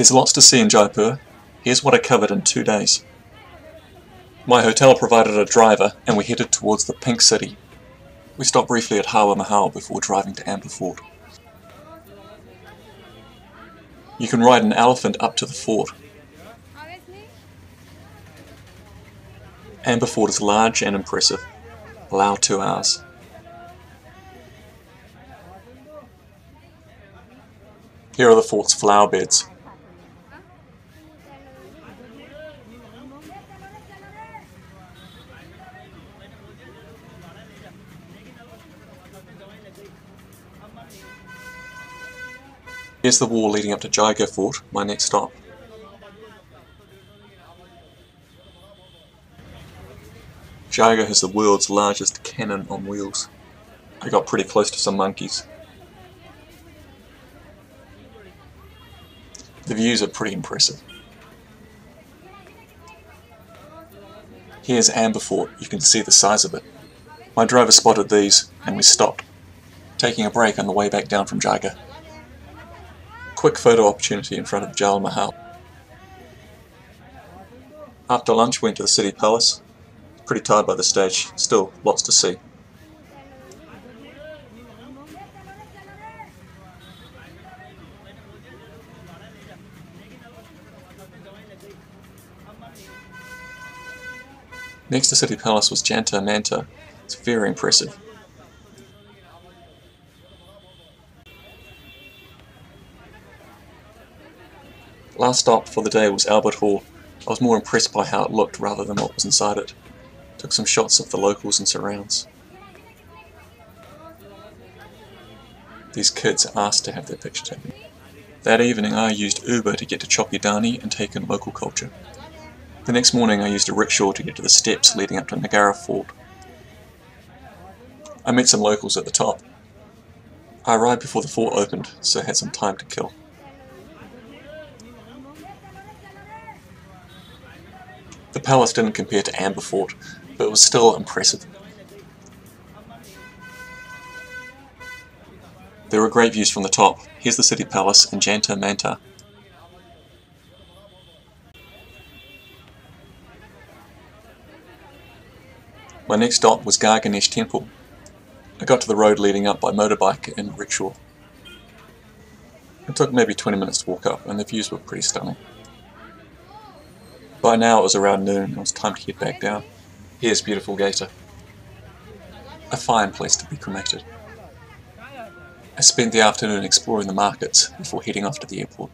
There's lots to see in Jaipur. Here's what I covered in two days. My hotel provided a driver and we headed towards the Pink City. We stopped briefly at Hawa Mahal before driving to Amber Fort. You can ride an elephant up to the fort. Amber Fort is large and impressive. Allow two hours. Here are the fort's flower beds. Here's the wall leading up to Jaigarh Fort, my next stop. Jaigarh has the world's largest cannon on wheels. I got pretty close to some monkeys. The views are pretty impressive. Here's Amber Fort, you can see the size of it. My driver spotted these and we stopped, taking a break on the way back down from Jaigarh. Quick photo opportunity in front of Jal Mahal. After lunch we went to the City Palace. Pretty tired by the stage, still lots to see. Next to City Palace was Jantar Mantar. It's very impressive. Last stop for the day was Albert Hall. I was more impressed by how it looked rather than what was inside it. Took some shots of the locals and surrounds. These kids asked to have their picture taken. That evening I used Uber to get to Chokhi Dhani and take in local culture. The next morning I used a rickshaw to get to the steps leading up to Nagara Fort. I met some locals at the top. I arrived before the fort opened, so had some time to kill. The palace didn't compare to Amber Fort, but it was still impressive. There were great views from the top. Here's the city palace and Jantar Mantar. My next stop was Garh Ganesh Temple. I got to the road leading up by motorbike and rickshaw. It took maybe 20 minutes to walk up and the views were pretty stunning. By now it was around noon and it was time to head back down. Here's beautiful Gaitor. A fine place to be cremated. I spent the afternoon exploring the markets before heading off to the airport.